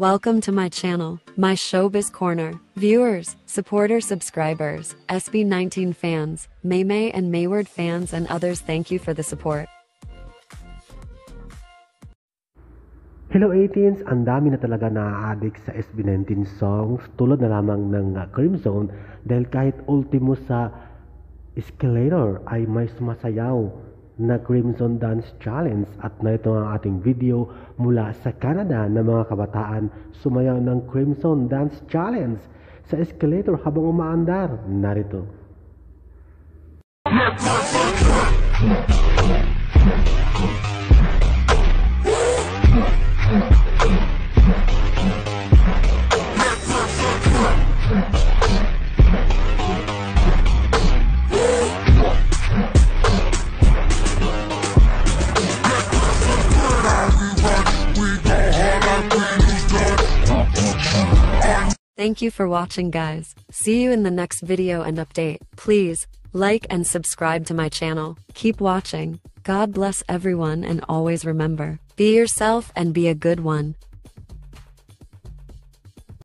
Welcome to my channel, my showbiz corner. Viewers, supporters, subscribers, SB19 fans, Maymay and Mayward fans and others thank you for the support. Hello 18s! Ang dami na talaga na-addict sa SB19 songs tulad na lamang ng uh, Crimzone dahil kahit ultimo sa Escalator ay may sumasayaw na Crimson Dance Challenge at na ito ang ating video mula sa Canada na mga kabataan sumayaw ng Crimson Dance Challenge sa Escalator habang umaandar. Narito. Thank you for watching guys. See you in the next video and update. Please, like and subscribe to my channel. Keep watching. God bless everyone and always remember, be yourself and be a good one.